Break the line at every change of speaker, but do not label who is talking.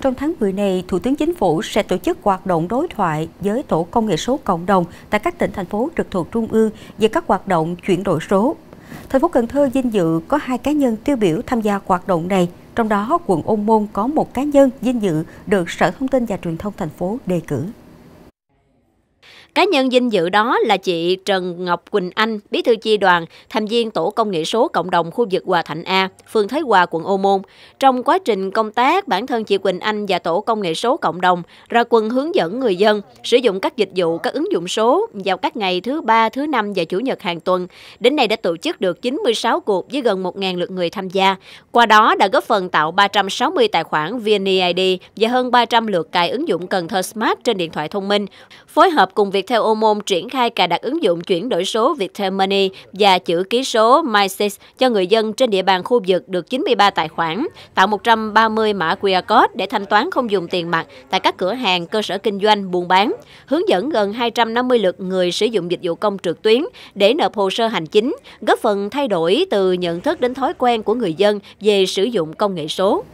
Trong tháng 10 này, Thủ tướng Chính phủ sẽ tổ chức hoạt động đối thoại với Tổ công nghệ số cộng đồng tại các tỉnh, thành phố trực thuộc Trung ương về các hoạt động chuyển đổi số. Thành phố Cần Thơ vinh dự có hai cá nhân tiêu biểu tham gia hoạt động này, trong đó quận Ôn Môn có một cá nhân vinh dự được Sở Thông tin và Truyền thông thành phố đề cử.
Cá nhân dinh dự đó là chị Trần Ngọc Quỳnh Anh, bí thư chi đoàn, thành viên tổ công nghệ số cộng đồng khu vực Hòa Thạnh A, phường Thới Hòa, quận Ô Môn. Trong quá trình công tác, bản thân chị Quỳnh Anh và tổ công nghệ số cộng đồng ra quân hướng dẫn người dân sử dụng các dịch vụ, các ứng dụng số vào các ngày thứ ba, thứ năm và chủ nhật hàng tuần. Đến nay đã tổ chức được 96 cuộc với gần 1.000 lượt người tham gia. Qua đó đã góp phần tạo 360 tài khoản VNeID và hơn 300 lượt cài ứng dụng Cần Thơ Smart trên điện thoại thông minh. Phối hợp cùng việc Viettel môn triển khai cài đặt ứng dụng chuyển đổi số Viettel Money và chữ ký số MySys cho người dân trên địa bàn khu vực được 93 tài khoản, tạo 130 mã QR code để thanh toán không dùng tiền mặt tại các cửa hàng, cơ sở kinh doanh, buôn bán, hướng dẫn gần 250 lượt người sử dụng dịch vụ công trực tuyến để nộp hồ sơ hành chính, góp phần thay đổi từ nhận thức đến thói quen của người dân về sử dụng công nghệ số.